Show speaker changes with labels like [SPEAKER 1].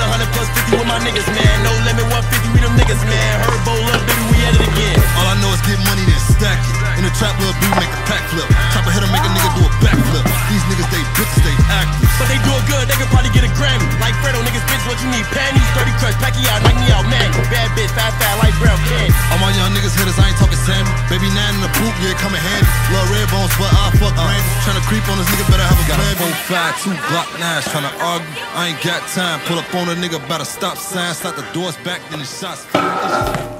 [SPEAKER 1] a hundred plus 50 with my niggas, man. No limit 150, we them niggas, man. Herbo, love, baby, we at it again.
[SPEAKER 2] All I know is get money, then stack it. In the trap, little dude make a pack flip. Chop a hitter, make a nigga do a backflip. These niggas, they bitches, they actors.
[SPEAKER 1] But they do it good, they could probably get a Grammy. Like Fredo, niggas, bitch, what you need? Panties, 30 crush, pack you out, knock me out, man. Bad bitch, fat, fat, like brown candy.
[SPEAKER 2] All my young niggas hitters, I ain't talking Sammy. Baby nine in the boot, yeah, coming in handy. Love red bones, but I fuck Randy.
[SPEAKER 3] Two Glock nines, tryna argue. I ain't got time. Pull up on a nigga, about a stop sign, slap the doors back, then the shots.